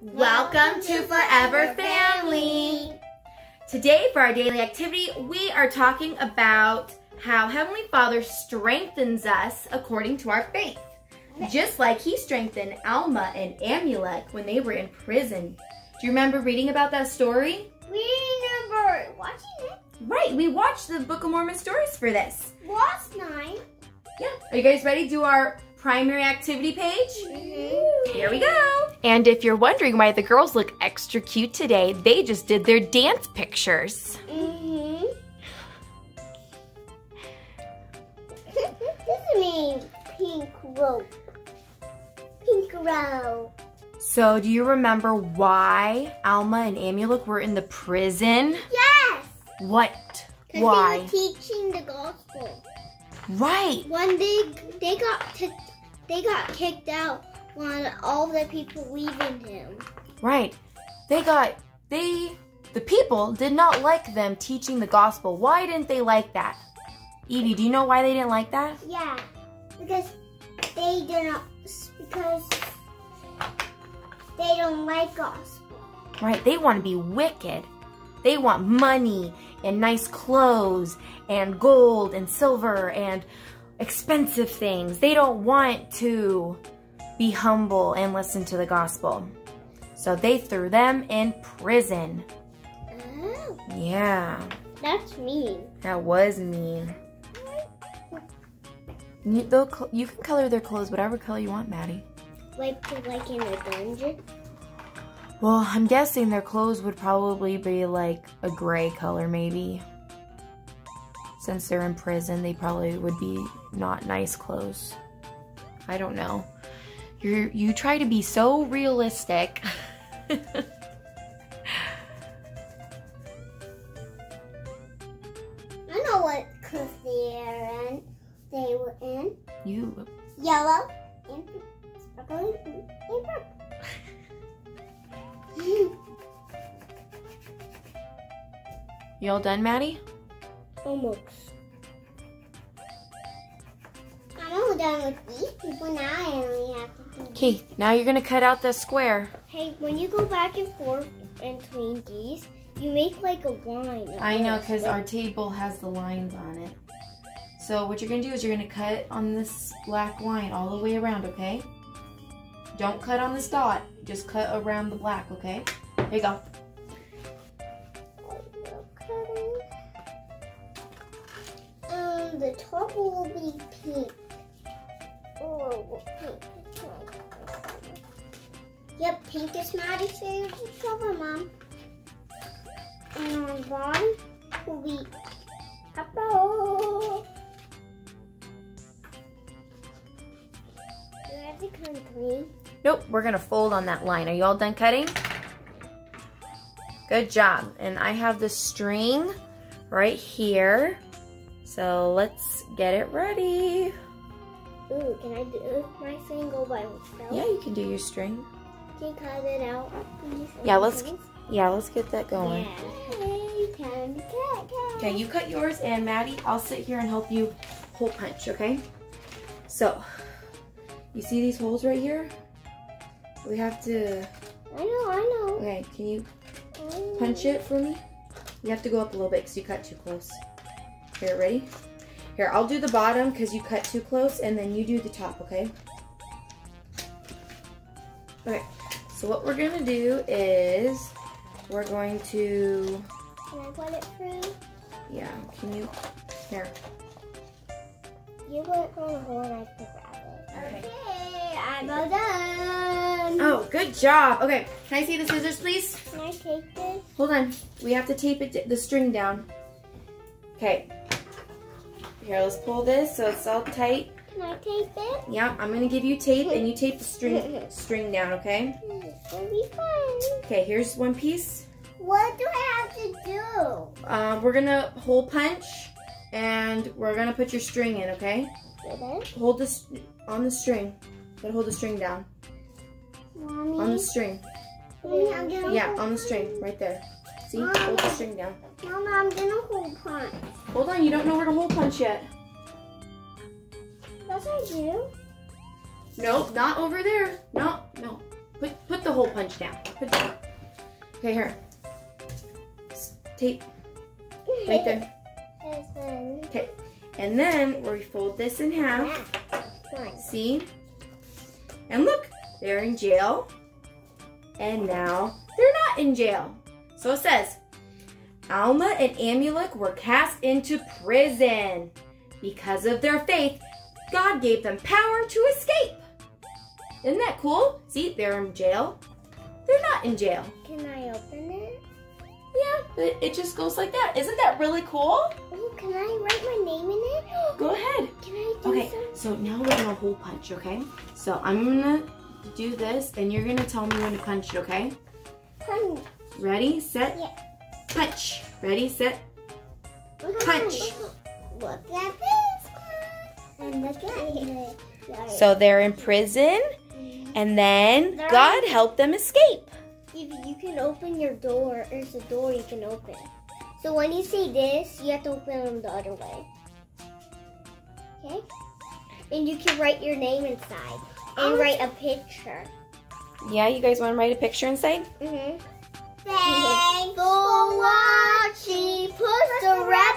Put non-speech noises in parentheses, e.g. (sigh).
Welcome to Forever Family. Today, for our daily activity, we are talking about how Heavenly Father strengthens us according to our faith. Just like He strengthened Alma and Amulek when they were in prison. Do you remember reading about that story? We remember watching it Right, we watched the Book of Mormon stories for this. last night. Yeah. Are you guys ready to do our primary activity page? Mm-hmm. Here we go. And if you're wondering why the girls look extra cute today, they just did their dance pictures. Mm-hmm. this is me, pink rope. Pink rope. So, do you remember why Alma and Amulek were in the prison? Yes. What? Because Why? they were teaching the gospel. Right. When they they got they got kicked out all the people leaving him. Right. They got, they, the people did not like them teaching the gospel. Why didn't they like that? Evie, do you know why they didn't like that? Yeah, because they didn't because they don't like gospel. Right, they want to be wicked. They want money and nice clothes and gold and silver and expensive things. They don't want to be humble and listen to the gospel. So they threw them in prison. Oh, Yeah, that's mean. that was mean. You, you can color their clothes whatever color you want, Maddie. Like like in a dungeon. Well, I'm guessing their clothes would probably be like a gray color, maybe. Since they're in prison, they probably would be not nice clothes. I don't know. You you try to be so realistic. (laughs) I know what clothes they are in. They were in you yellow and sparkling and purple. (laughs) you all done, Maddie? Almost. I'm all done with these people now. Okay, now you're gonna cut out the square. Hey, when you go back and forth between these, you make like a line. I know, because our table has the lines on it. So what you're gonna do is you're gonna cut on this black line all the way around, okay? Don't cut on this dot. Just cut around the black, okay? There you go. Um, the top will be pink. Oh, pink. Yep, pink is Maddie's favorite color, Mom. And on the bottom will be purple. Do I have to come green? Nope, we're gonna fold on that line. Are you all done cutting? Good job. And I have the string right here. So let's get it ready. Ooh, can I do my thing go by myself? Yeah, you can do your string. Can you cut it out? please? Yeah, let's yeah, let's get that going. Yeah. Hey, time to cut, cut. Okay, you cut yours and Maddie, I'll sit here and help you hole punch, okay? So, you see these holes right here? We have to, I know, I know. okay, can you Oh. punch it for me? You have to go up a little bit because you cut too close. Here, ready? Here, I'll do the bottom because you cut too close and then you do the top, okay? Okay, so what we're gonna do is we're going to, Can I put it through? yeah, can you, here. You put it through the hole and I can grab it. Okay. Okay, I'm all done. Oh, good job. Okay, can I see the scissors, please? Can I take this? Hold on. We have to tape it, the string down. Okay. Here, let's pull this so it's all tight. Can I take it? Yeah, I'm gonna give you tape and you tape the string string down, okay? It's gonna be fun. Okay, here's one piece. What do I have to do? Um, we're gonna hole punch and we're gonna put your string in, okay? It? Hold this on the string. Gotta hold the string down. Mommy. On the string. Mommy, Yeah, on the string, right there. See? Hold the string down. Mama, I'm gonna hold punch. Hold on, you don't know where to hole punch yet. Yes, I do. Nope, not over there. No, no. Put put the hole punch down. Put down. Okay, here. Tape right there. Okay, and then we fold this in half. See? And look, they're in jail. And now they're not in jail. So it says, Alma and Amulek were cast into prison. Because of their faith, God gave them power to escape. Isn't that cool? See, they're in jail. They're not in jail. Can I open it? Yeah, but it just goes like that. Isn't that really cool? Oh, can I write my name in it? Go ahead. Can I do Okay, so now we're gonna hole punch, okay? So I'm gonna do this and you're gonna tell me when to punch it, okay? Punch. Ready, set, Yeah. punch. Ready, set, Punch. Look at this so they're in prison, and then God helped them escape. If you can open your door, there's a door you can open. So when you see this, you have to open them the other way. Okay? And you can write your name inside and write a picture. Yeah, you guys want to write a picture inside? Mm-hmm. Thanks for watching. Push the rabbit.